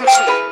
Machine.